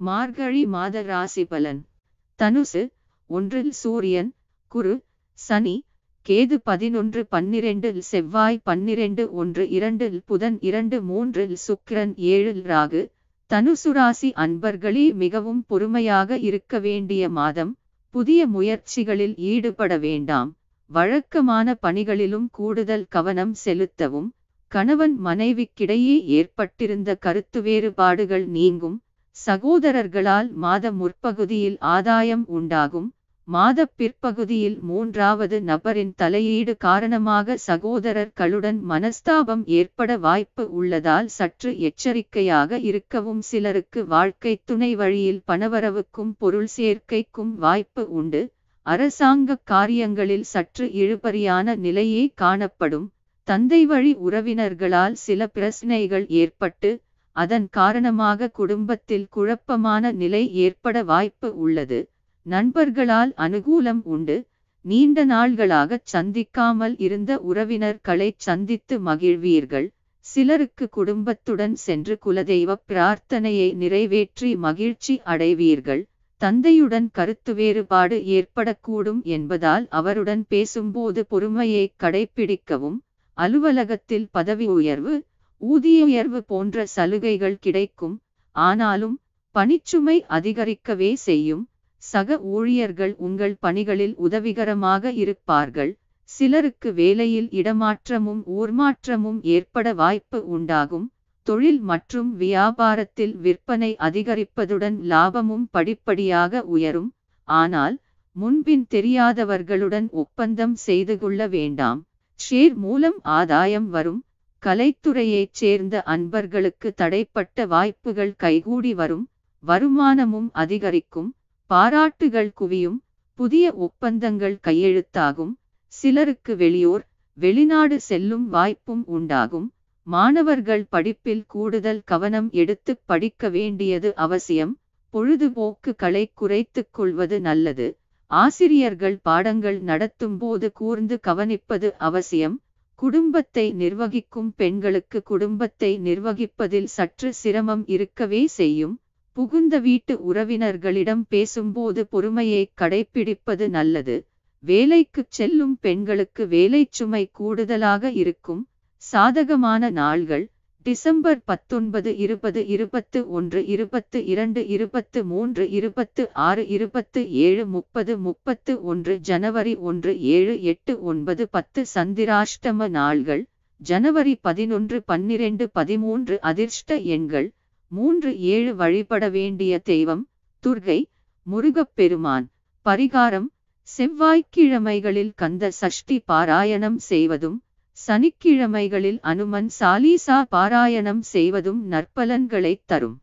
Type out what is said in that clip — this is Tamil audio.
மார்கழி மாத ராசி பலன். தனுசு ஒன்றில் சூரியன் குரு சனி கேது பதினொன்று பன்னிரெண்டில் செவ்வாய் பன்னிரெண்டு ஒன்று இரண்டில் புதன் இரண்டு மூன்றில் சுக்கிரன் ஏழில் ராகு. தனுசு ராசி அன்பர்களே மிகவும் பொறுமையாக இருக்க வேண்டிய மாதம். புதிய முயற்சிகளில் ஈடுபட வேண்டாம். வழக்கமான பணிகளிலும் கூடுதல் கவனம் செலுத்தவும். கணவன் மனைவிக்கிடையே ஏற்பட்டிருந்த கருத்து வேறுபாடுகள் நீங்கும். சகோதரர்களால் மாத முற்பகுதியில் ஆதாயம் உண்டாகும். மாத பிற்பகுதியில் மூன்றாவது நபரின் தலையீடு காரணமாக சகோதரர்களுடன் மனஸ்தாபம் ஏற்பட வாய்ப்பு உள்ளதால் சற்று எச்சரிக்கையாக இருக்கவும் சிலருக்கு வாழ்க்கை துணை வழியில் பணவரவுக்கும் பொருள் சேர்க்கைக்கும் வாய்ப்பு உண்டு. அரசாங்க காரியங்களில் சற்று இழுபறியான நிலையே காணப்படும். தந்தை வழி உறவினர்களால் சில பிரச்சனைகள் ஏற்பட்டு அதன் காரணமாக குடும்பத்தில் குழப்பமான நிலை ஏற்பட வாய்ப்பு உள்ளது. நண்பர்களால் அனுகூலம் உண்டு. நீண்ட நாள்களாக சந்திக்காமல் இருந்த உறவினர்களை சந்தித்து மகிழ்வீர்கள். சிலருக்கு குடும்பத்துடன் சென்று குலதெய்வ பிரார்த்தனையை நிறைவேற்றி மகிழ்ச்சி அடைவீர்கள். தந்தையுடன் கருத்து வேறுபாடு ஏற்படக்கூடும் என்பதால் அவருடன் பேசும்போது பொறுமையை கடைப்பிடிக்கவும் அலுவலகத்தில் பதவி உயர்வு ஊதிய உயர்வு போன்ற சலுகைகள் கிடைக்கும். ஆனாலும் பணிச்சுமை அதிகரிக்கவே செய்யும். சக ஊழியர்கள் உங்கள் பணிகளில் உதவிகரமாக இருப்பார்கள். சிலருக்கு வேலையில் இடமாற்றமும் ஊர்மாற்றமும் ஏற்பட வாய்ப்பு உண்டாகும். தொழில் மற்றும் வியாபாரத்தில் விற்பனை அதிகரிப்பதுடன் லாபமும் படிப்படியாக உயரும். ஆனால் முன்பின் தெரியாதவர்களுடன் ஒப்பந்தம் செய்து கொள்ள வேண்டாம். ஷேர் மூலம் ஆதாயம் வரும். கலைத்துறையைச் சேர்ந்த அன்பர்களுக்கு தடைப்பட்ட வாய்ப்புகள் கைகூடி வரும் வருமானமும் அதிகரிக்கும் பாராட்டுகள் குவியும் புதிய ஒப்பந்தங்கள் கையெழுத்தாகும் சிலருக்கு வெளியூர் வெளிநாடு செல்லும் வாய்ப்பும் உண்டாகும். மாணவர்கள் படிப்பில் கூடுதல் கவனம் எடுத்து படிக்க வேண்டியது அவசியம். பொழுதுபோக்குகளை குறைத்துக் கொள்வது நல்லது. ஆசிரியர்கள் பாடங்கள் நடத்தும் போது கூர்ந்து கவனிப்பது அவசியம். குடும்பத்தை நிர்வகிக்கும் பெண்களுக்கு குடும்பத்தை நிர்வகிப்பதில் சற்று சிரமம் இருக்கவே செய்யும். புகுந்த வீட்டு உறவினர்களிடம் பேசும்போது பொறுமையை கடைப்பிடிப்பது நல்லது. வேலைக்கு செல்லும் பெண்களுக்கு வேலை சுமை கூடுதலாக இருக்கும். சாதகமான நாள்கள் டிசம்பர் பத்தொன்பது இருபது இருபத்து ஒன்று இருபத்து இரண்டு இருபத்து மூன்று இருபத்து ஆறு இருபத்து ஏழு முப்பது முப்பத்து ஒன்று ஜனவரி ஒன்று ஏழு எட்டு ஒன்பது பத்து சந்திராஷ்டம நாள்கள் ஜனவரி பதினொன்று பன்னிரண்டு பதிமூன்று அதிர்ஷ்ட எண்கள் மூன்று ஏழு வழிபட வேண்டிய தெய்வம் துர்கை முருகப்பெருமான் பரிகாரம் செவ்வாய்க்கிழமைகளில் கந்த சஷ்டி பாராயணம் செய்வதும் சனிக்கிழமைகளில் அனுமன் சாலீசா பாராயணம் செய்வதும் நற்பலன்களைத் தரும்.